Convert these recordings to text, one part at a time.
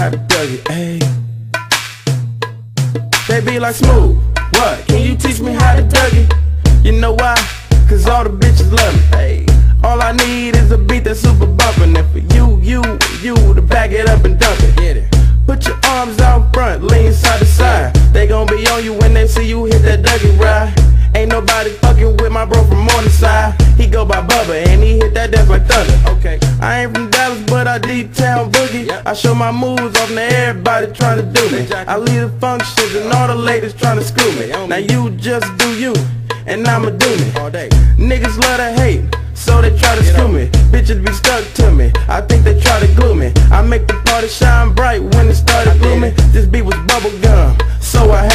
hey. They be like smooth, what? Can you teach me how to Dougie? You know why? Cause all the bitches love me, hey. All I need is a beat that's super bumpin', and for you, you, you to back it up and dump it. Get it. Put your arms out front, lean side to side. They gon' be on you when they see you hit that Dougie ride. Ain't nobody fucking with my bro from on the side. He go by Bubba and he hit that dance like thunder. Okay. I ain't from Dallas, but I deep town boogie. I show my moves off to everybody trying to do me. I lead the functions and all the ladies trying to screw me. Now you just do you, and I'ma do me. All day. Niggas love to hate. So they try to screw me, bitches be stuck to me. I think they try to glue me. I make the party shine bright when it started glooming. This beat was bubble gum, so I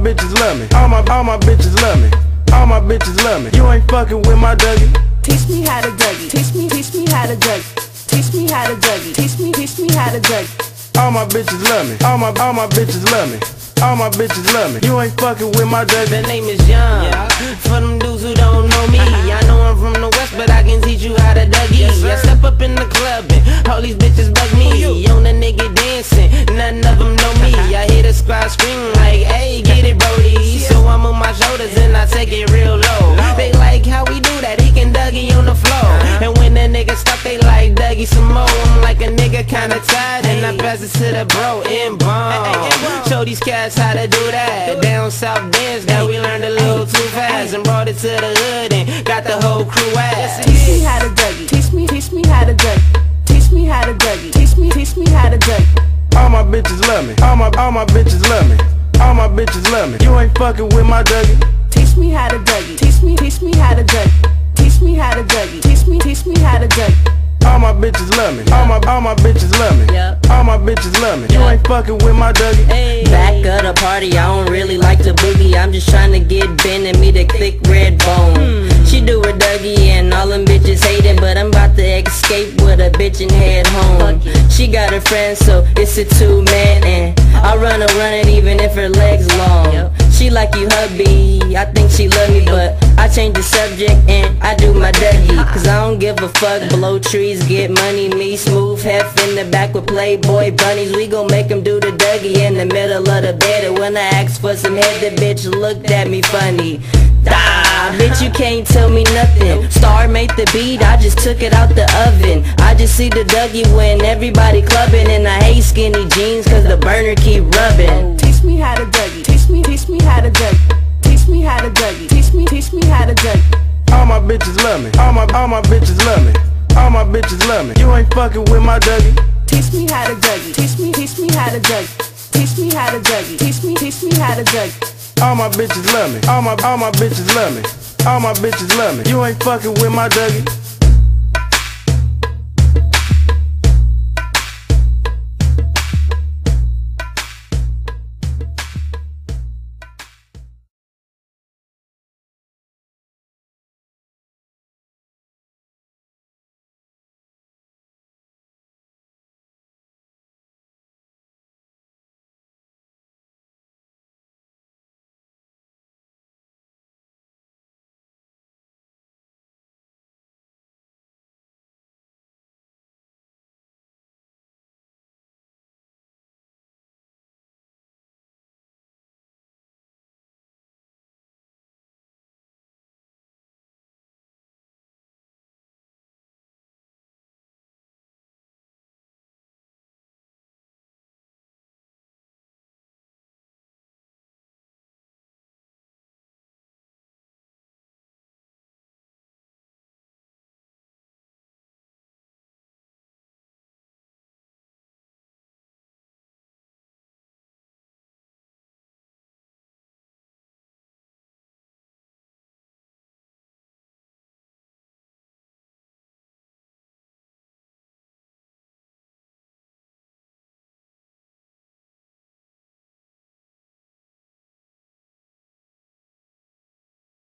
bitches love me. All my all my bitches love me. All my bitches love me. You ain't fucking with my Dougie. Teach me how to Dougie. Teach me, teach me how to Dougie. Teach me how to Dougie. Teach me, teach me how to Dougie. All my bitches love me. All my all my bitches love me. All my bitches love me. You ain't fucking with my The Dougie. name is Young. For them dudes who don't know me, I know I'm from the west, but I can teach you how to Dougie. I step up in the club and all these bitches And when nigga stop, they like Dougie some more. I'm like a nigga kinda tired, and I pass it to the bro in bomb. Show these cats how to do that. Down south dance that we learned a little too fast and brought it to the hood and got the whole crew ass. Teach me how to Dougie. Teach me, teach me how to Dougie. Teach me how to Dougie. Teach me, teach me how to Dougie. All my bitches love me. All my all my bitches love me. All my bitches love me. You ain't fucking with my Dougie. Teach me how to Dougie. Teach me, teach me how to Dougie. Teach me how to Dougie. Teach me, teach me how to Dougie. All my bitches love me. All my all my bitches love me. Yep. All my bitches love me. You ain't fucking with my Dougie. Hey. Back of the party, I don't really like to boogie. I'm just trying to get Ben and me the thick red bone. Hmm. She do her Dougie and all them bitches hating, but I'm about to escape with a bitch and head home. She got her friends, so it's a two man, and I run run it even if her legs long. She like you hubby, I think she love me, but I change the subject and I do my Dougie. Cause I don't give a fuck, blow trees, get money, me smooth hef in the back with Playboy bunnies. We gon' make 'em do the Dougie in the middle of the bed. And when I asked for some head, the bitch looked at me funny. Ah, bitch, you can't tell me nothing. Star made the beat, I just took it out the oven. I just see the Dougie when everybody clubbing, and I hate skinny jeans cause the burner keep rubbing. Teach me how to Dougie. Love me. All my all my bitches love me. All my bitches love me. You ain't fucking with my Dougie. Teach me how to Dougie. Teach me, teach me how to Dougie. Teach me how to Dougie. Teach me, teach me how to Dougie. All my bitches love me. All my all my bitches love me. All my bitches love me. You ain't fucking with my Dougie.